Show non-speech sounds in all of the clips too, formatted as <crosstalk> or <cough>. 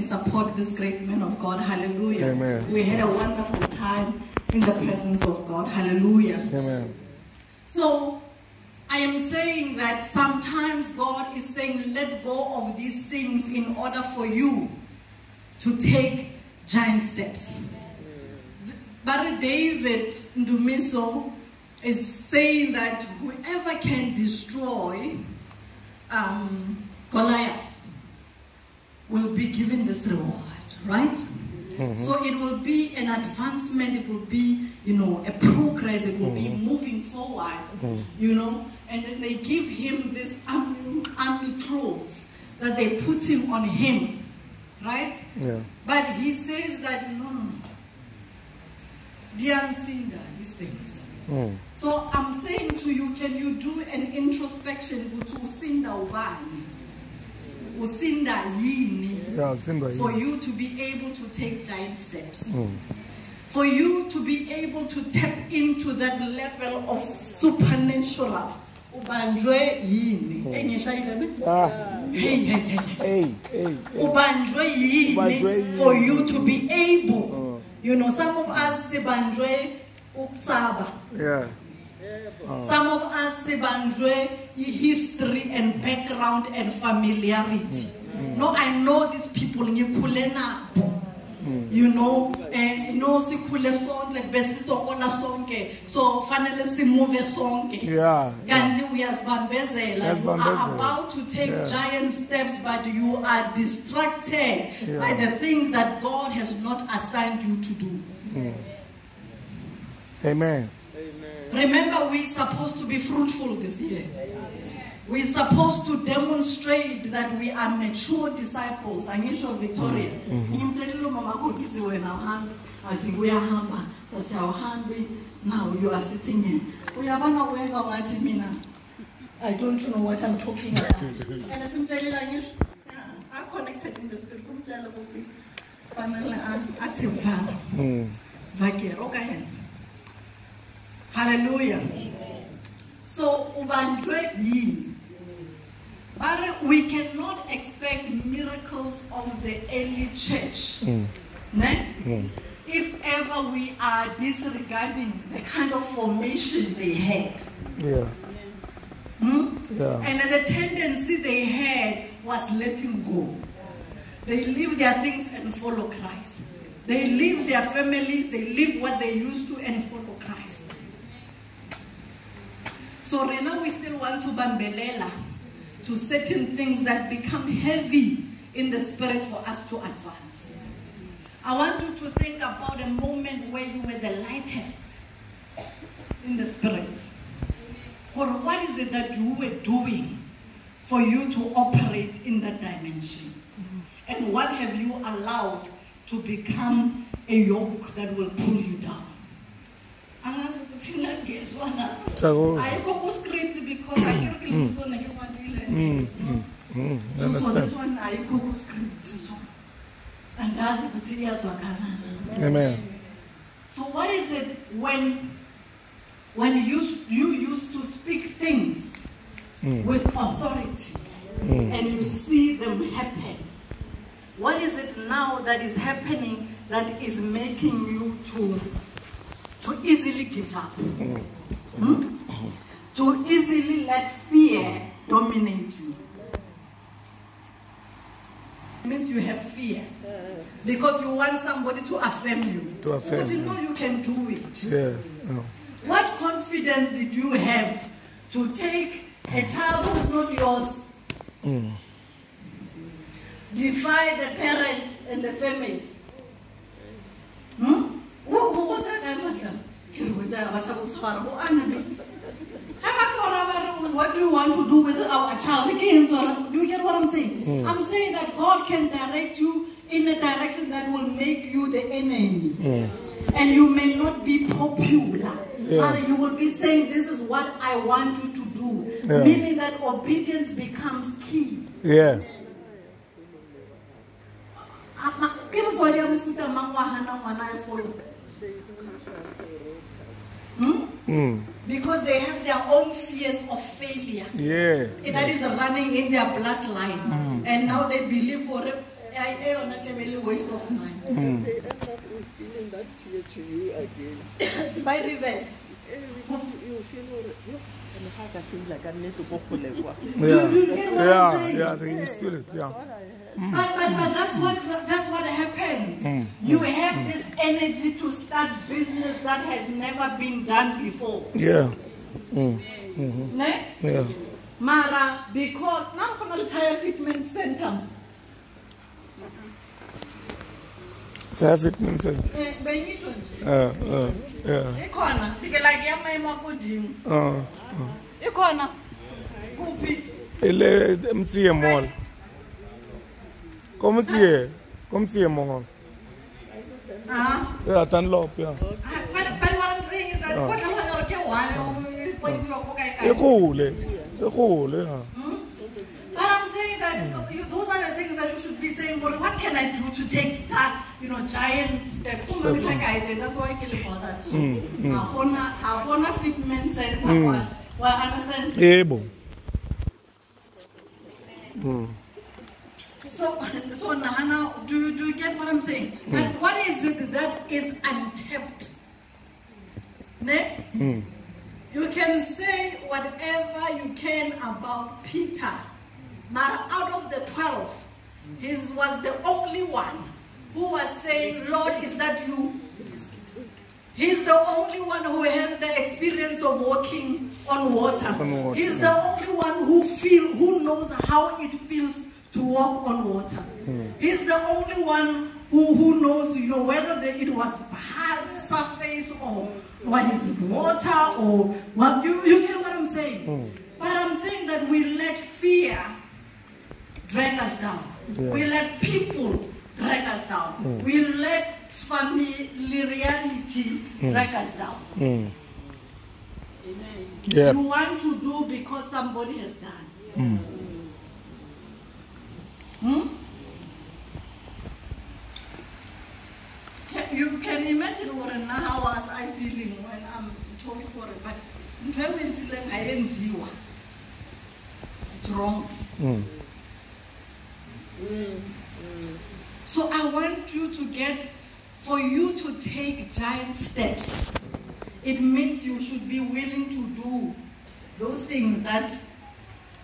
and support this great man of God. Hallelujah. Amen. We had a wonderful time in the presence of God. Hallelujah. Amen. So I am saying that sometimes God is saying, let go of these things in order for you to take giant steps. But David Ndumiso is saying that whoever can destroy um, Goliath will be given this reward, right? Mm-hmm. So it will be an advancement, it will be, you know, a progress, it will be mm-hmm. moving forward, mm-hmm. you know. And then they give him this army, army clothes that they put him on him, right? Yeah. But he says that, no, no, no. Dear Sinda, these things. Mm. So I'm saying to you, can you do an introspection ukuthi usinda ubani? Usinda yini? For you to be able to take giant steps. Mm. For you to be able to tap into that level of supernatural. Ubanjwe yini? Engishayile ne? Ah, Hey, hey, hey, ubanjwe yini for you to be able Oh. you know some of us sibanjwe ukusaba Yeah. Some of us sibanjwe history and background and familiarity no i know these people ngikhule nabo you know eh no sikhule sonke besisokola sonke so fanele simuve sonke Yeah. yeah. kanti you are about to take Yeah. giant steps but you are distracted by the things that god has not assigned you to do Amen. Remember we're supposed to be fruitful this year. We're supposed to demonstrate that we are mature disciples. Angisho victoria. Ngimtshelile umama wakho ngithi wena uhambe athi uyahamba sathi awuhambi now you are sitting here. Uyabona wenza ungathi mina I don't know what I'm talking about. <laughs> and simtshelela ngisho I connected in the spirit. Kumtshela ukuthi fanele athi vala Mm. vakero ka yena hallelujah so ubanjwe yini but we cannot expect miracles of the early church ne? if ever we are disregarding the kind of formation they had Yeah. Hmm? Yeah. And the tendency they had was letting go. They leave their things and follow Christ. They leave their families, they leave what they used to and follow Christ. So right now we still want to bambelela to certain things that become heavy in the spirit for us to advance. I want you to think about a moment where you were the lightest in the spirit. For what is it that you were doing for you to operate in that dimension? And what have you allowed to become a yoke that will pull you down? Angazi ukuthi ngiyezwa na. Thokoza. Ayikho ku-script because akekho lizo nekikwatile. Mm. Mm. So this one ayikho ku-script so. Andazi ukuthi iyazwakala na. Amen. So what is it when when you you used to speak things with authority and you see them happen? What is it now that is happening that is making you to to easily give up? Hmm? To easily let fear dominate you. It means you have fear. Because you want somebody to affirm you. To affirm But you you. know you can do it. Yes. Oh. What confidence did you have to take a child who's not yours, Mm. defy the parents and the family? Hmm? Wo- wo- what's that guy, Matla? Ke re, wetsa ga ba tsha go tshwara, bo ana be. Ha ba ka ra ba re, What do you want to do with our child? again? Do you get what I'm saying? I'm saying that God can direct you in a direction that will make you the enemy. And you may not be popular. Yeah. But you will be saying, This is what I want you to do. Yeah. Meaning that obedience becomes key. Yeah. Ah, ma- ke motswadi ya mofuta mang wa hana ngwana ya sekolo? Hmm? Mm. Because they have their own fears of failure. Yeah. That is running in their bloodline. Mm. And now they believe for I yona ke a le waste of mine. Mm. Mm. They end up instilling that fear to you again. <coughs> By reverse. Eh, because you you feel and how I feel like I need to go for like what?" <laughs> Yeah. Do you get what I'm Yeah, saying? yeah, they instill it, yeah. But, but, but that's what that's what happens. You have this energy to start business that has never been done before. Yeah. Ne? Yeah. Mara, because now from the tire fitment center, Traffic means it. eh, bengitsho nje, Uh, uh, yeah. ikhona, like like yamaima kudinga. Uh, Ikhona. Kuphi? ele MTA mall. Come MTA. Come Ah. Yeah, Dunlop, yeah. Uh, but, but what I'm saying is that what I'm going to get one, E gole. E gole, yeah. Hmm? But I'm saying that you, those are the things that you should be saying. Well, what can I do to take that, you know, giant step? Step. That's why I kill about that. So, Mm, I I wanna fitment center. Well, understand? Yebo. Hmm. So, so Nana, do do you get what I'm saying? Hmm. But what is it that is untapped? Ne? Hmm. You can say whatever you can about Peter, but out of the twelve, he was the only one who was saying, "Lord, is that you?" He's the only one who has the experience of walking on water. On water, He's the only one who feel who knows how it feels to walk on water. Hmm. He's the only one who, who knows, you know, whether the, it was hard surface or what is water or what you, you get what I'm saying. Hmm. But I'm saying that we let fear drag us down. Yeah. We let people drag us down. Hmm. We let familiarity drag us down. Amen. Yeah. You want to do because somebody has done. Hmm? Can, you can imagine what now how was I feeling when I'm told for it, but ntho e wentileng ha e nziwa. It's wrong. Hmm. Hmm, hmm. So I want you to get, for you to take giant steps, it means you should be willing to do those things that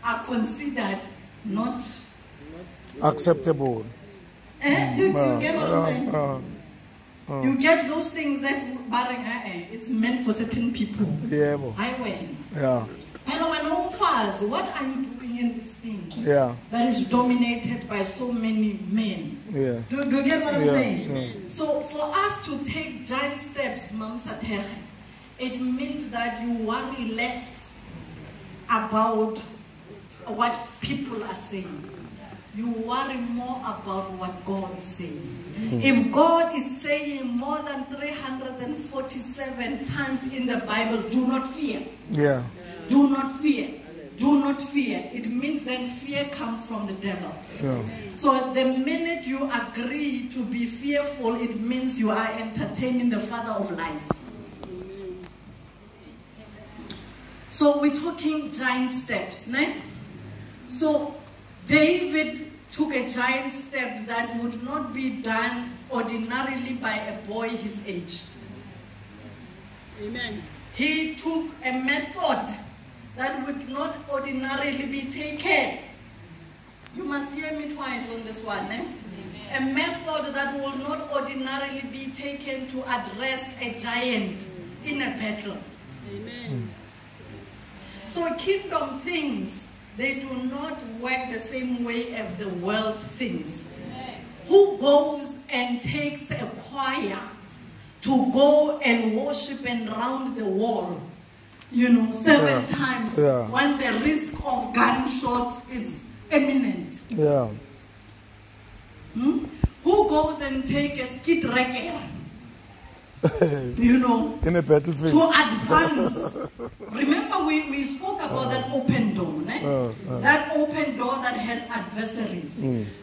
are considered not. Acceptable. Eh? You, you get what I'm saying? You get those things that barring eh, it's meant for certain people. yebo. I win. Yeah. But when umfazi, what are you doing in this thing Yeah. that is dominated by so many men? Yeah. Do, do you get what I'm Yeah, saying? yeah. So for us to take giant steps, Mam Satere, it means that you worry less about what people are saying. You worry more about what God is saying. Hmm. If God is saying more than 347 times in the Bible, do not fear. Yeah. Do not fear. Do not fear. It means then fear comes from the devil. Yeah. So the minute you agree to be fearful, it means you are entertaining the father of lies. So we're talking giant steps, ne? So David took a giant step that would not be done ordinarily by a boy his age. Amen. He took a method that would not ordinarily be taken. You must hear me twice on this one. Eh? A method that will not ordinarily be taken to address a giant in a battle. Amen. So kingdom things, they do not work the same way as the world things. Who goes and takes a choir to go and worship and round the wall, you know, seven Yeah. times Yeah. when the risk of gunshots is imminent? Yeah. Hmm? Who goes and take a skid record, <laughs> you know, In a battlefield. to advance. <laughs> Remember, we, we spoke about that open door, ne? Uh, uh. that open door that has adversaries.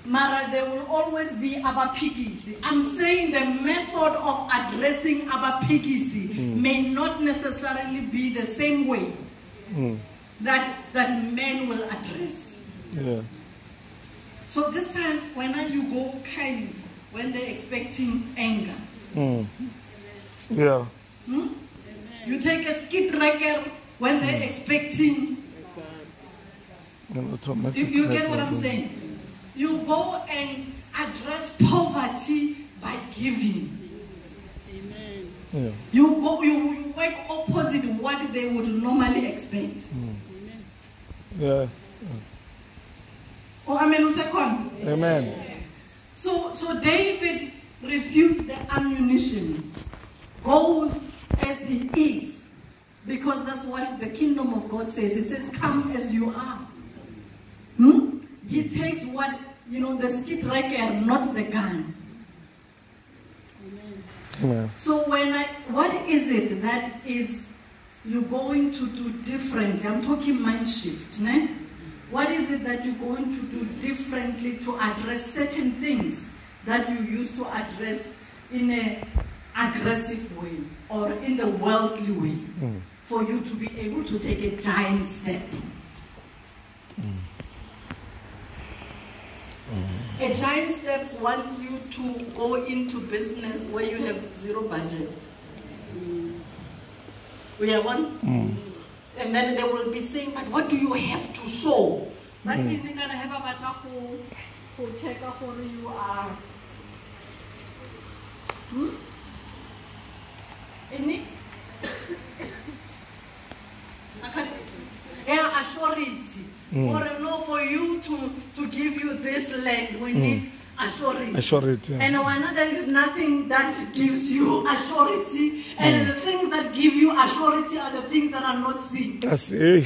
Mara, there will always be abapigisi. I'm saying the method of addressing abapigisi may not necessarily be the same way that, that men will address. Yeah. So this time, when you go kind, when they're expecting anger, Mm. Yeah. Hmm? you take a skid record when they're hmm. expecting. An You, you get what I'm saying? You go and address poverty by giving. Amen. Yeah. You go, you, you work opposite what they would normally expect. Amen. Yeah. Oh, amen. Second. Amen. So, so David refused the ammunition, goes as he is, because that's what the kingdom of God says. It says, "Come as you are." Hmm? He takes what you know, the skid record, not the gun. Amen. Amen. So when I, what is it that is you're going to do differently? I'm talking mind shift, ne? What is it that you're going to do differently to address certain things that you used to address in a aggressive way or in the worldly way for you to be able to take a giant step? A giant step wants you to go into business where you have zero budget. We have one? And then they will be saying, but what do you have to show? But mm. you're gonna have a batla who who check who you are. Hmm? Any? Okay. Yeah, Mm. Or no, for you to, to give you this land, we mm. need assurity. Assurity, yeah. And one there is nothing that gives you assurity, and mm. the things that give you assurity are the things that are not seen. That's eh.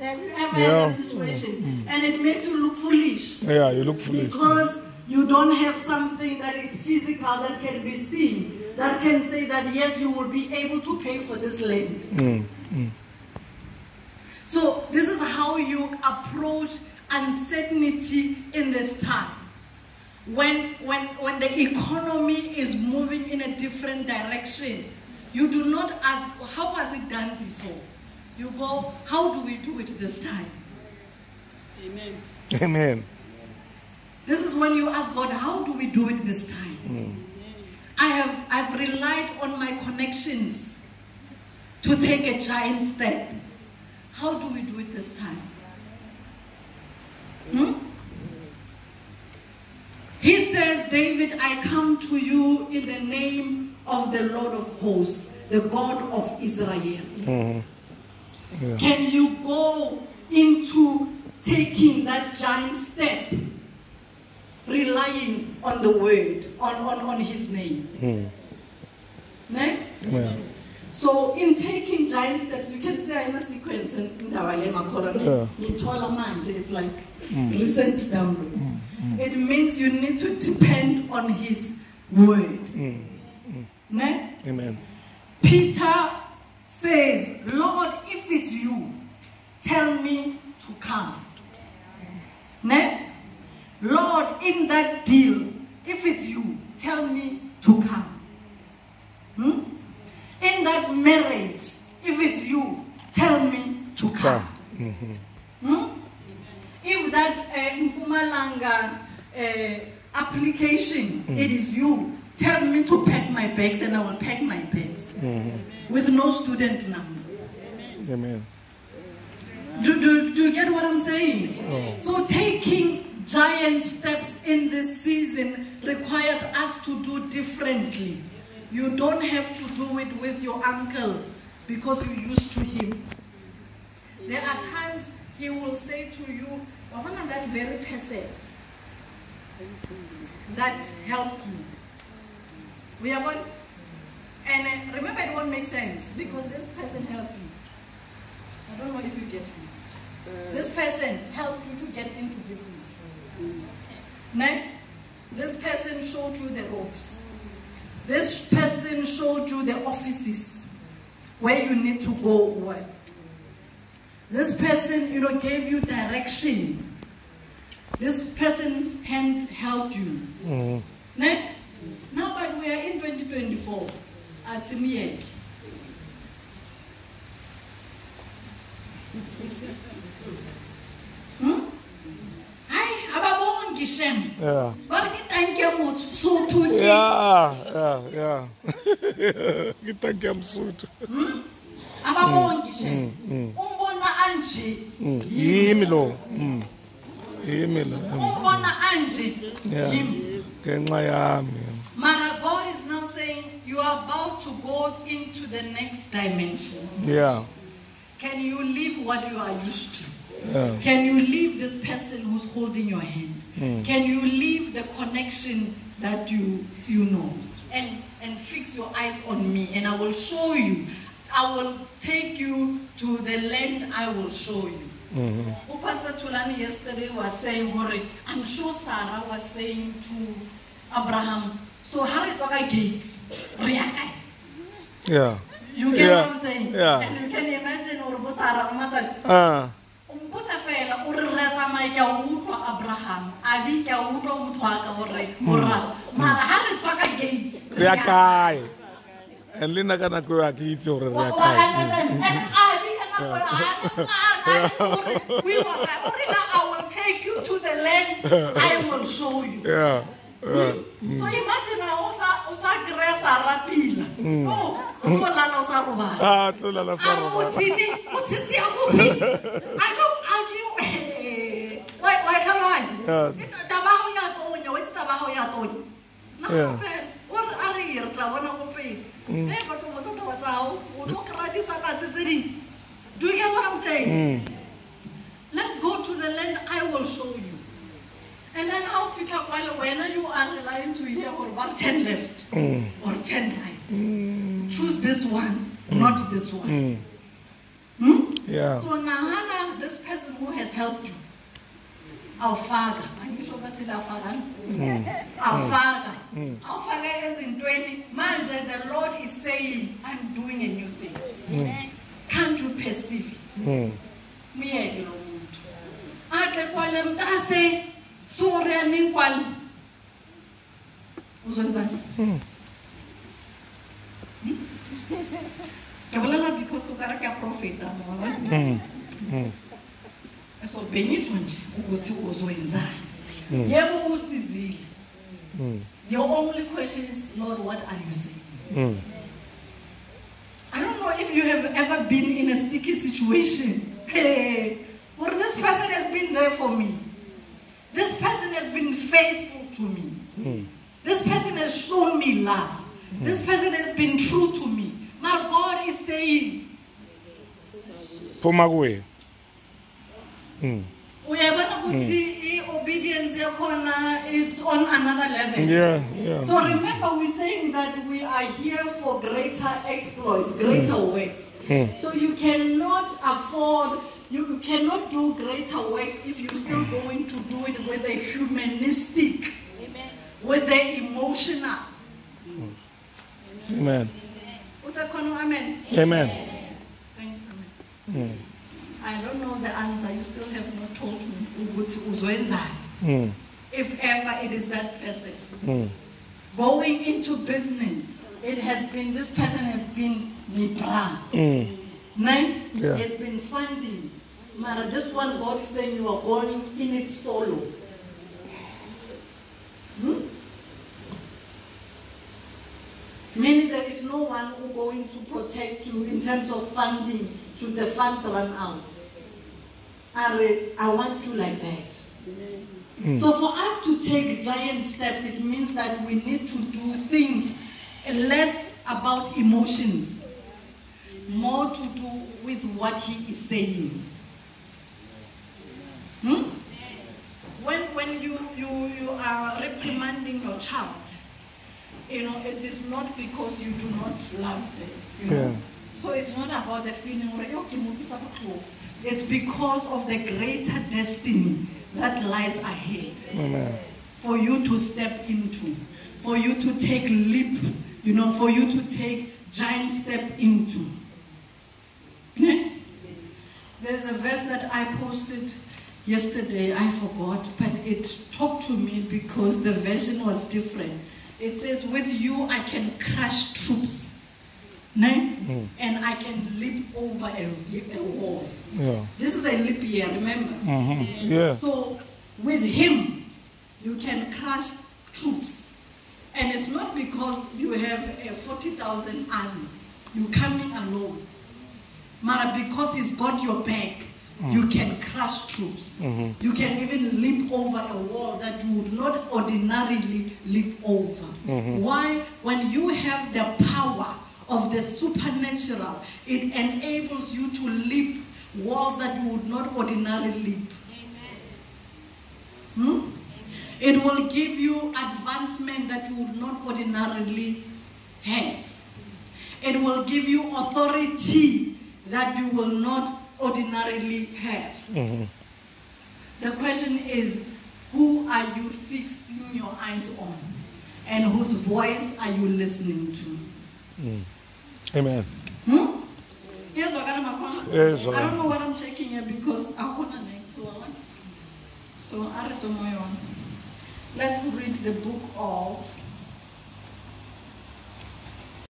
Have you ever Yeah. had that situation? And it makes you look foolish. Yeah, you look foolish. Because you don't have something that is physical that can be seen, that can say that yes, you will be able to pay for this land. So this is how you approach uncertainty in this time. When, when, when the economy is moving in a different direction, you do not ask, how was it done before? You go, how do we do it this time? Amen. Amen. This is when you ask God, how do we do it this time? Hmm. I have I've relied on my connections to take a giant step. How do we do it this time? Hmm? He says, David, I come to you in the name of the Lord of hosts, the God of Israel. Yeah. Can you go into taking that giant step, relying on the word, on, on, on his name? Ne? Amen. So in taking giant steps, you can say I'm a sequence in Ndawale Yeah. Makorane. Ngithola manje, It's like mm. recent download. Mm, mm. It means you need to depend on his word. Ne? Amen. Peter says, Lord, if it's you, tell me to come. Ne? Lord, in that deal, if it's you, tell me to come. Hmm? In that marriage, if it's you, tell me to come. Hmm? If that uh, Mpumalanga uh, application, it is you, tell me to pack my bags and I will pack my bags with no student number. Amen. Do, do, do you get what I'm saying? So taking giant steps in this season requires us to do differently. You don't have to do it with your uncle because you're used to him. There are times he will say to you, "I want that very person that helped you. We are going, and uh, remember it won't make sense because this person helped you. I don't know if you get me. This person helped you to get into business. Next, this person showed you the ropes. This person showed you the offices where you need to go work. This person, you know, gave you direction. This person hand helped you. Mm. Ne? Now, but we are in 2024 at Miek. Hmm? Hi, shem Yeah. ba re ke tanke ya mosotho ke Yeah, yeah, yeah. <laughs> Ke tanki ya msuthu. ababongi shem umbona anje Mm, Yimi lo. Mm. Yimi lo. Mm. umbona anje Yeah. yimi Ngenxa yami. mara god is now saying you are about to go into the next dimension Yeah. can you leave what you are used to Yeah. Can you leave this person who's holding your hand? Can you leave the connection that you you know and and fix your eyes on me and I will show you. I will take you to the land I will show you. Mm-hmm. Pastor Thulani yesterday was saying, I'm sure Sarah was saying to Abraham, so how is the gate? Yeah. You get Yeah. what I'm saying? Yeah. And you can imagine or Sarah Ah. mpotsa fela o re re a tsamaya ke a o utlwa abraham abi ke a o utlwa motho wa ka gore hmm. morago hmm. mara ha re tswa ka gate Re ya kae? And le nna ka nako eo ha ke itse hore re ya kae. understand? And Abi ka nako eo, ha- ha- ha- ha- we were like, "O re na, I will take you to the land I will show you <laughs> Yeah. Yeah. Hmm. so imagine ha o sa- o sa kry-a Sarah pila Oh, o tlo lala o sa robala Ah, tlola la sa ah, a robala. <laughs> motsini o tshetse ya kopi a no a ke wa wa tlhaloganya Yeah. taba hao ya tonya wa taba hao ya tonya na Yeah. fela o re a re re tla bona go pele ba tlo botsa taba tsa hao o tlo kry-a disalate tse ding do you get what i'm saying? Mm. let's go to the land i will show you. And then how fitlha kwale when you are relying to hear or re 10 left? Or 10 right? Choose this one not this one. Mm. Hmm? Yeah. So Nahana, this person who has helped you, our father, are you sure that's our father? Our father. Our father Our father is in 20. Manje, the Lord is saying, I'm doing a new thing. Mm. Can't you perceive it? Mm. Myeke lo muntu. Ake kwale mntase, sore aning kwale. Uzwenzani? Hmm? Ke bolela because o ka re ke a profeta mo bona? Mm. Mm. So bhenyisho nje ukuthi uzoyenzani. Yebo usizile. Mm. your only question is lord what are you saying? Mm. i don't know if you have ever been in a sticky situation. Hey or this person has been there for me. This person has been faithful to me. Mm. this person has shown me love. This person has been true to me. My god is saying kuwe. Mm. uyabona mm. ukuthi i-obedience yakhona it's on another level Yeah, yeah. So remember, we're saying that we are here for greater exploits, greater mm. works. Mm. So you cannot afford, you cannot do greater works if you're still going to do it with a humanistic, with the emotional. Amen. Usakhona, Amen. Amen. Thank you, amen. I don't know the answer. You still have not told me ukuthi uzoyenzani. Mm. If ever it is that person. Mm. going into business, it has been, this person has been Mipra. Mm. Nine, Yeah. has been funding. Mara, this one, God is saying you are going in it solo. Hmm? Meaning there is no one who going to protect you in terms of funding should the funds run out. Are, I want you like that. So for us to take giant steps, it means that we need to do things less about emotions, more to do with what he is saying. Hmm? When, when you, you, you are reprimanding your child, you know, it is not because you do not love them. You know? Yeah. So it's not about the feeling, "Ore, yo, ke mo it's because of the greater destiny that lies ahead Amen. for you to step into, for you to take leap, you know, for you to take giant step into. There's a verse that I posted yesterday, I forgot, but it talked to me because the version was different. It says, With you I can crush troops. Ne? Mm. And I can leap over a, a wall. Yeah. This is a leap year, remember? Mm-hmm. Yeah. So with him, you can crush troops. And it's not because you have a 40,000 army. You're coming alone. Mara, because he's got your back, mm. you can crush troops. Mm-hmm. You can even leap over a wall that you would not ordinarily leap over. Mm-hmm. Why? When you have the power of the supernatural, it enables you to leap walls that you would not ordinarily leap. Hmm? It will give you advancement that you would not ordinarily have. It will give you authority that you will not ordinarily have. The question is who are you fixing your eyes on? And whose voice are you listening to? Amen. Hmm? What I'm I don't know what I'm checking here because I want to next one. So. Let's read the book of